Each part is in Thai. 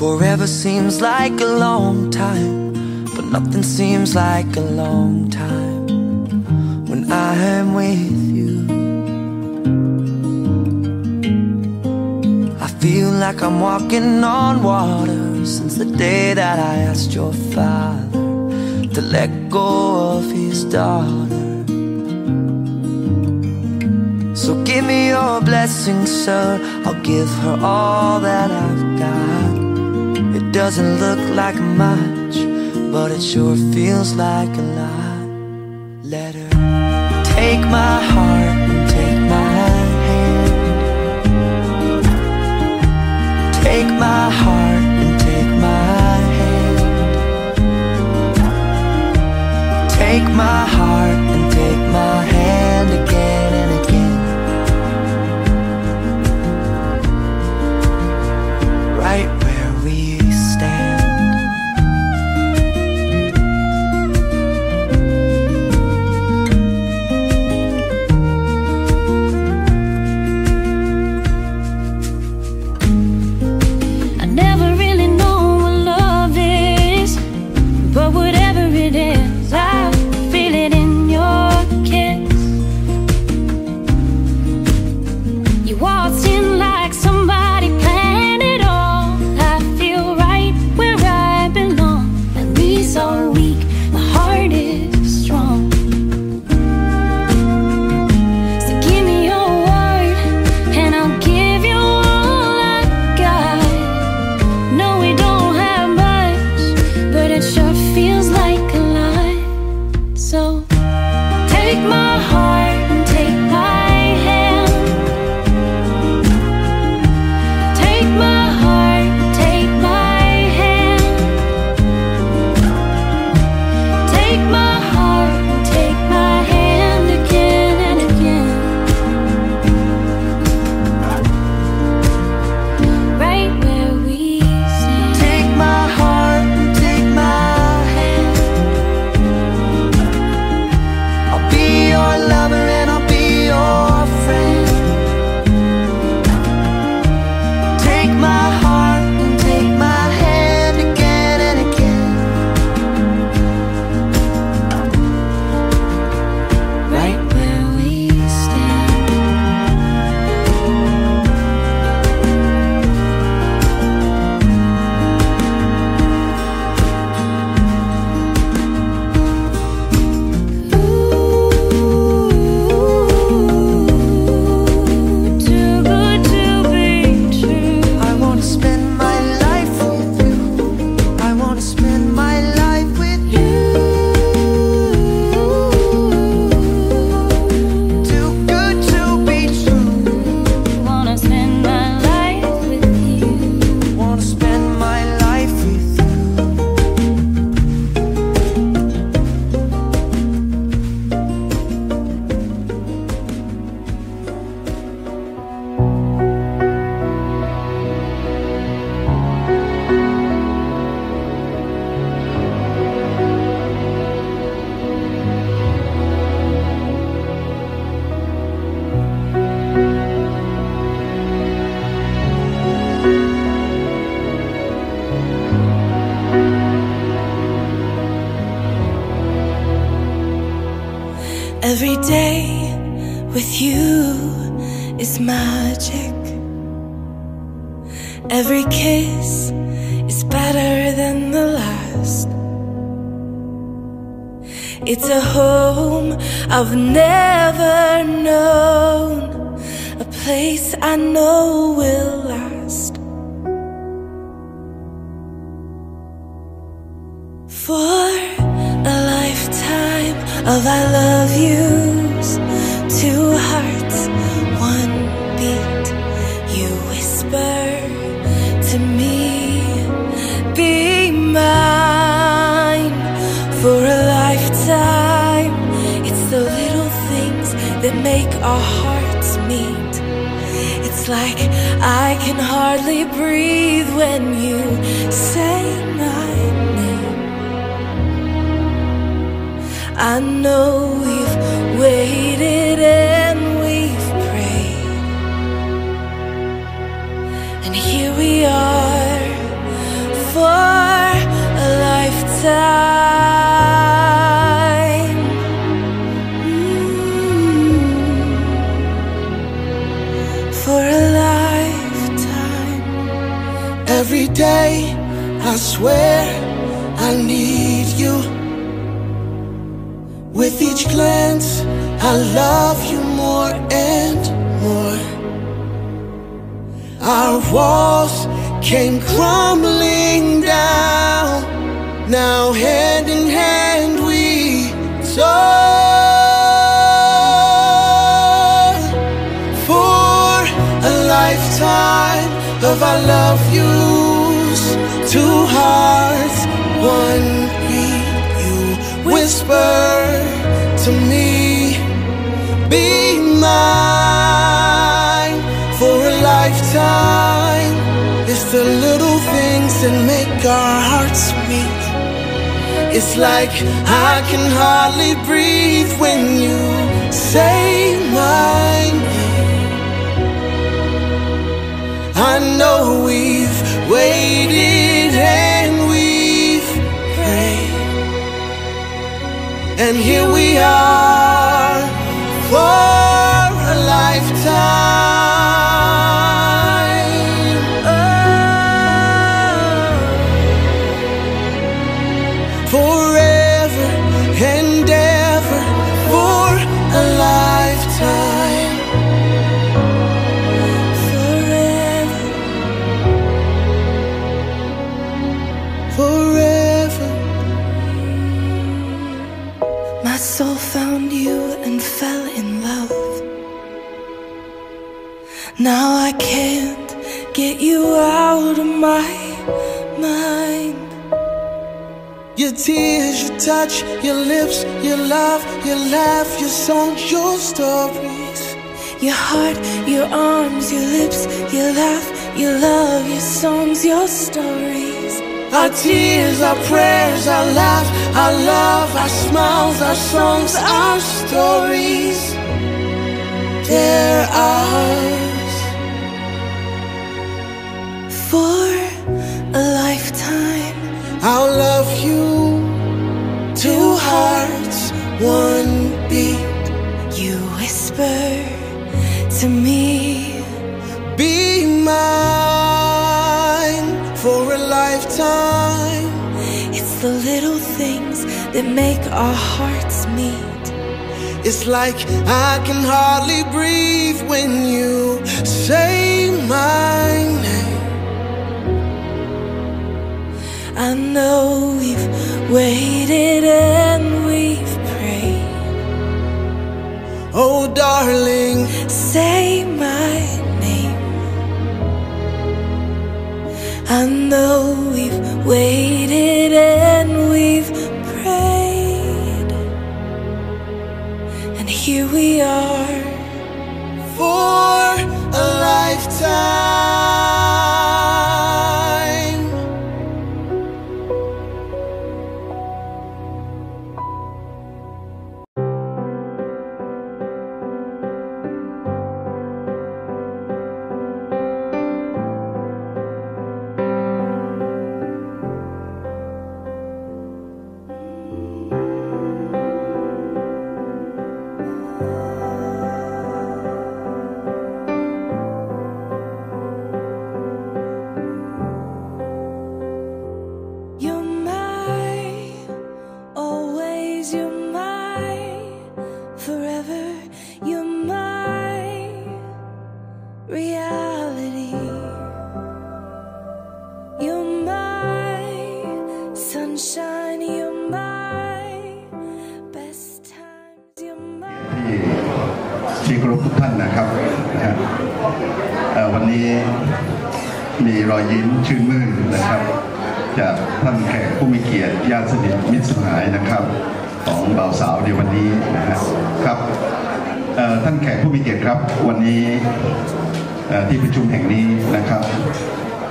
Forever seems like a long time, but nothing seems like a long time when I am with you. I feel like I'm walking on water since the day that I asked your father to let go of his daughter. So give me your blessing, sir. I'll give her all that I've got. It doesn't look like much, but it sure feels like a lot. Let her take my heart my heart day with you is magic. Every kiss is better than the last. It's a home I've never known, a place I know will last. For a lifetime of I love yous, things that make our hearts meet. It's like I can hardly breathe when you say my name. I know we've waited and we've prayed. And here we are for a lifetime. Day, I swear I need you. With each glance, I love you more and more. Our walls came crumbling down. Now, hand in hand, we soar for a lifetime of I love yous. Two hearts, one beat. You whisper to me, be mine for a lifetime. It's the little things that make our hearts meet. It's like I can hardly breathe And here we are your love, your laugh, your songs, your stories. Your heart, your arms, your lips, your laugh, your love, your songs, your stories. Our tears, our prayers, our laugh, our love, our smiles, our songs, our stories. They're ours. For a lifetime. I'll love you. Two hearts, one beat. You whisper to me, Be mine for a lifetime. it's the little things that make our hearts meet. It's like I can hardly breathe when you say my I know we've waited and we've prayed. Oh, darling, Say my name. I know we've waited and we've prayed. And here we are. Always you're my, forever you're my reality. You're my sunshine, you're my best times, you're my. ที่ที่เคารพทุกท่านนะครับนะฮะเอ่อวันนี้มีรอยยิ้มชื่นมื่นนะครับ จากท่านแขกผู้มีเกียรติญาติสนิทมิตรสหายนะครับ ของบ่าวสาวในวันนี้นะครับเอ่อท่านแขกผู้มีเกียรติครับ วันนี้ที่ประชุมแห่งนี้นะครับ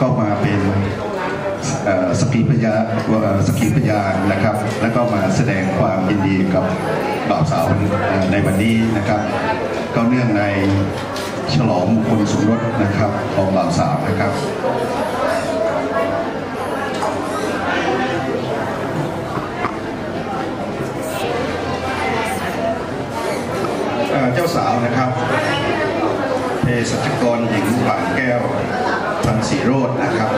ก็มาเป็นสกีพยานเอ่อสกีพยานนะครับ แล้วก็มาแสดงความยินดีกับบ่าวสาวในวันนี้นะครับ ก็เนื่องในฉลองมงคลสมรสนะครับของบ่าวสาวนะครับ เอ่อเจ้าสาวนะครับเภสัชกรหญิงหวานแก้วพันศรีโรจน์นะครับ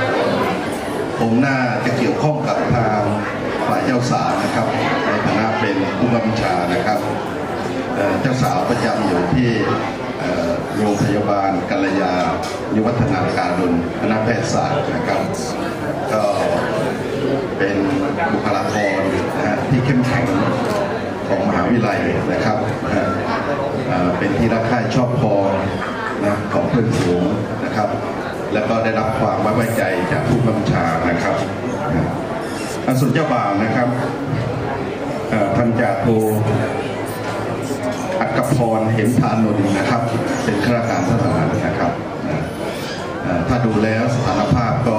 ผมน่าจะเกี่ยวข้องกับทางฝ่ายเจ้าสาวนะครับในฐานะเป็นผู้บัญชานะครับเจ้าสาวประจำอยู่ที่โรงพยาบาลกัลยาณิวัฒนาการุณคณะแพทยศาสตร์นะครับก็เป็นบุคลากรนะฮะที่เข้มแข็งของมหาวิทยาลัยนะครับเอ่อเป็นที่รักใคร่ชอบพอนะของเพื่อนฝูงนะครับ แล้วก็ได้รับความไว้วางใจจากผู้บัญชานะครับอันส่วนเจ้าบ่าวนะครับพันจาโทอักพรเหมทานนท์นะครับ เป็นข้าราชการทหารนะครับถ้าดูแล้วสถานภาพก็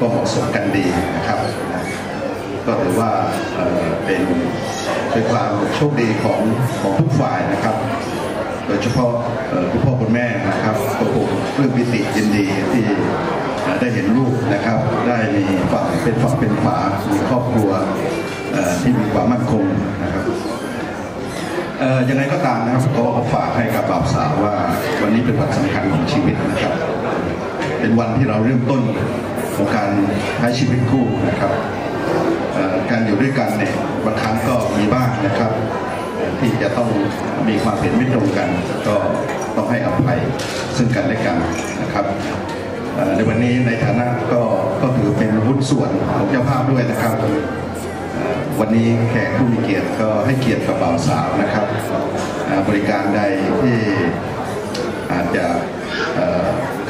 ก็เหมาะสมกันดีนะครับ ก็ถือว่าเอ่อเป็นเป็นความโชคดีของของทุกฝ่ายนะครับ โดยเฉพาะคุณพ่อคุณแม่นะครับก็คงเรื่องพิติยินดีที่ได้เห็นลูกนะครับ ได้มีฝั่งเป็นฝั่งเป็นฝามีครอบครัวที่มีความมั่นคงนะครับยังไงก็ตามนะครับก็ขอฝากให้กับบ่าวสาวว่า วันนี้เป็นวันสำคัญของชีวิตนะครับ เป็นวันที่เราเริ่มต้นของการใช้ชีวิตคู่นะครับ ที่จะต้องมีความเห็นไม่ตรงกัน ก็ต้องให้อภัยซึ่งกันและกันนะครับในวันนี้ในฐานะก็ก็ถือเป็นหุ้นส่วนของเจ้าภาพด้วยนะครับ วันนี้แขกผู้มีเกียรติก็ให้เกียรติกับบ่าวสาวนะครับ บริการใดที่อาจจะ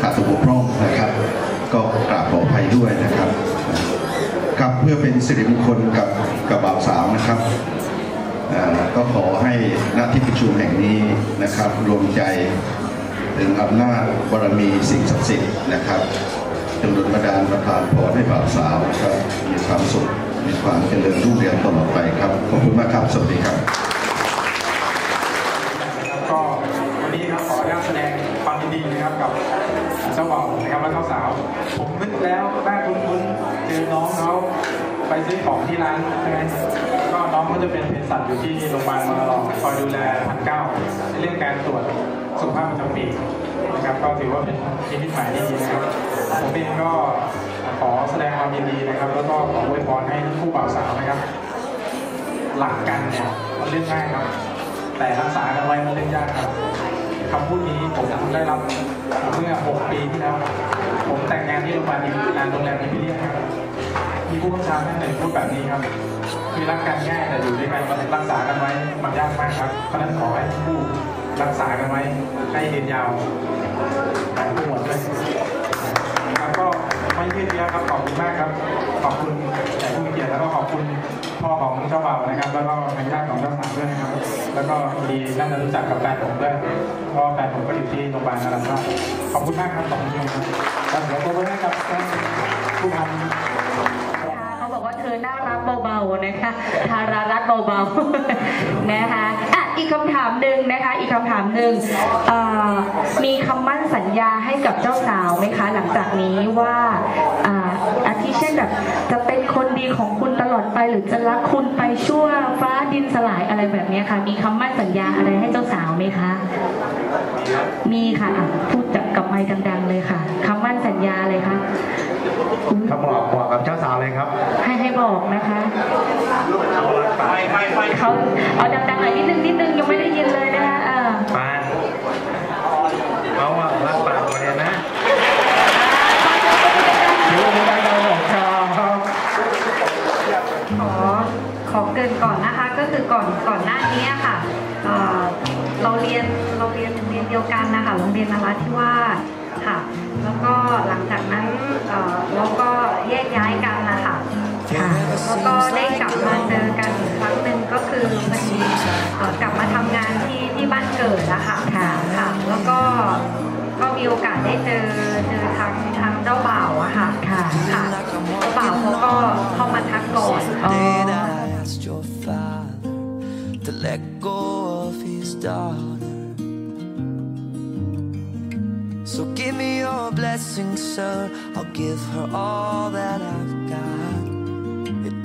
ขาดตกบกพร่องนะครับ ก็กราบขออภัยด้วยนะครับครับเพื่อเป็นสิริมงคลกับกับบ่าวสาวนะครับ ก็ขอให้นาที่ประชุมแห่งนี้นะครับ รวมใจถึงอำนาจบารมีสิ่งศักดิ์สิทธิ์นะครับจงดลบันดาลประทานพรให้บ่าวสาวนะครับมีความสุขมีความเจริญรุ่งเรืองตลอดไปครับ ขอบคุณมากครับ สวัสดีครับก็วันนี้ครับขออนุญาตแสดงความยินดีนะครับกับเจ้าบ่าวนะครับและเจ้าสาว ผมนึกแล้วหน้าคุ้นๆเจอน้องเขา ไปซื้อของที่ร้านใช่ไหมก็น้องเขาจะเป็นเภสัชอยู่ที่โรงพยาบาลมรลองคอยดูแลพันเก้าในเรื่องการตรวจสุขภาพประจำปีนะครับก็ถือว่าเป็นนิมิตหมายที่ดีนะครับผมเองก็ขอแสดงความยินดีนะครับ แล้วก็ขออวยพรให้คู่บ่าวสาวนะครับหลักกันเนี่ยมันเรื่องง่ายครับ แต่รักษากันไว้มันเรื่องยากครับคำพูดนี้ผมได้รับเมื่อ 6 ปีที่แล้ว ผมแต่งงานที่โรงพยาบาลอิมงานโรงแรมอิมพีเรียนครับ ผู้บัญชาท่านหนึ่งพูดแบบนี้ครับคือรักกันง่ายแต่อยู่ด้วยกันมันรักษากันไว้มันยากมากครับเพราะนั้นขอให้ทั้รักษากันไว้ให้ยืนยาวหายปวดด้วยแล้วก็ไม่ยืดเยื้อครับขอบคุณมากครับ ขอบคุณแขกผู้มีเกียรติแล้วก็ขอบคุณพ่อของเจ้าบ่าวนะครับ แล้วก็ทางญาติของเจ้าสาวด้วยนะครับ แล้วก็ดีน่าจะรู้จักกับแฟนผมด้วยเพราะแฟนผมก็อยู่ที่โรงพยาบาลนาราธิวาสขอบคุณมากครับขอบคุณครับแล้วเดี๋ยวตัวให้กับท่าน ๆนะคะทารารัตเบาๆนะคะอะอีกคำถามหนึ่งนะคะ อีกคำถามหนึ่งมีคำมั่นสัญญาให้กับเจ้าสาวไหมคะ หลังจากนี้ว่าอ่าอาทิเช่นแบบจะเป็นคนดีของคุณตลอดไปหรือจะรักคุณไปชั่วฟ้าดินสลายอะไรแบบนี้ค่ะ มีคำมั่นสัญญาอะไรให้เจ้าสาวไหมคะ มีค่ะอะพูดกับไมค์ดังๆเลยค่ะคำมั่นสัญญาอะไรคะอุ๊ยเขาบอกบอกกับเจ้า เลยครับ ให้ให้บอกนะคะไม่ไม่ไม่เขาเอาดังๆหน่อยนิดนึงนิดนึงยังไม่ได้ยินเลยนะคะอ่าปานเขาว่ารักปานคนเดียวนะถือว่าเป็นการบอกครับขอขอเกรินก่อนนะคะ ก็คือก่อนก่อนหน้านี้ค่ะเอ่อเราเรียนเราเรียนโรงเรียนเดียวกันนะคะโรงเรียนนราธิวาสค่ะ แล้วก็หลังจากนั้นเแล้วก็ได้กลับมาเจอกันอีกครั้งหนึ่งก็คือมันมีเอ่อกลับมาทำงานที่ที่บ้านเกิดนะคะค่ะค่ะแล้วก็ก็มีโอกาสได้เจอเจอทางทางเจ้าบ่าวอะค่ะค่ะค่ะเจ้าบ่าวเขาก็เข้ามาทักก่อน Oh. Day that I asked your father to let go of his daughter. So give me your blessing, sir. I'll give her all that I've got.